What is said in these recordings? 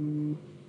Mm.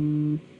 Mm-hmm.